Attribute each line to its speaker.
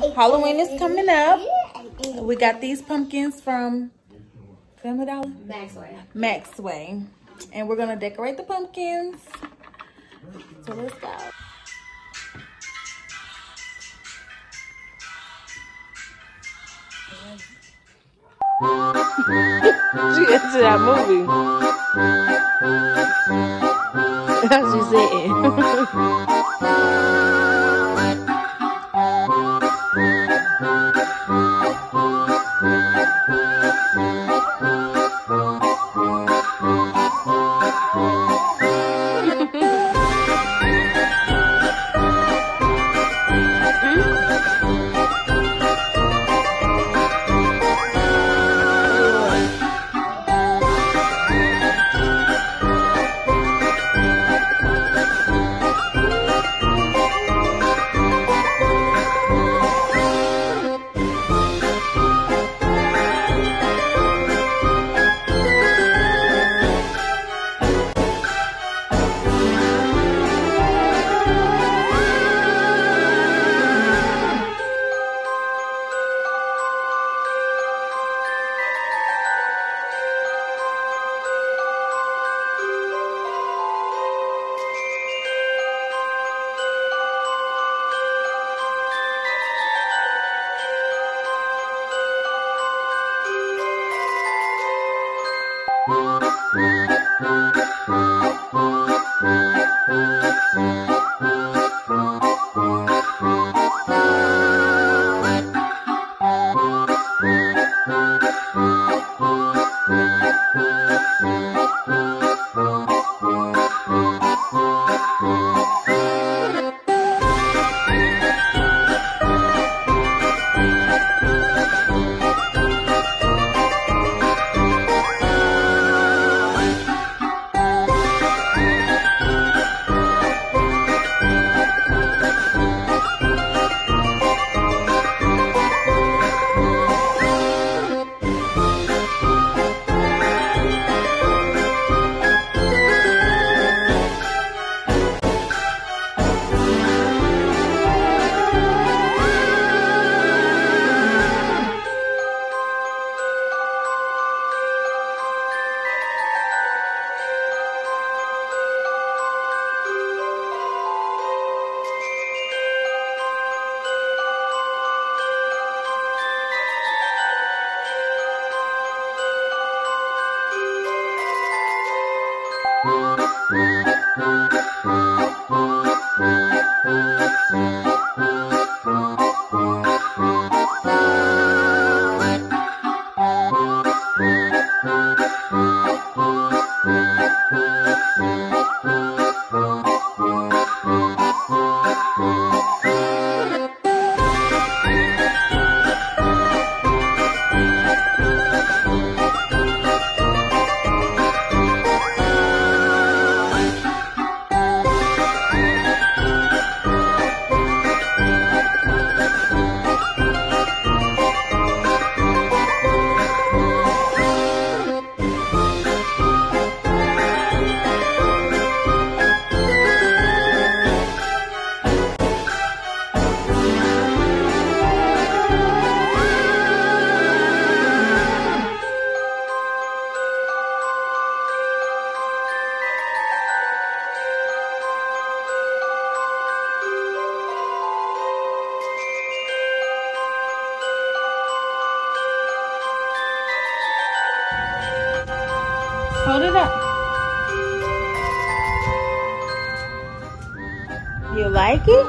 Speaker 1: Halloween is coming up. We got these pumpkins from Family Dollar?
Speaker 2: Maxway.
Speaker 1: Maxway. And we're going to decorate the pumpkins. So let's go.
Speaker 3: she into that movie. That's what she said. Música Bye.
Speaker 1: Hold it up. You like it?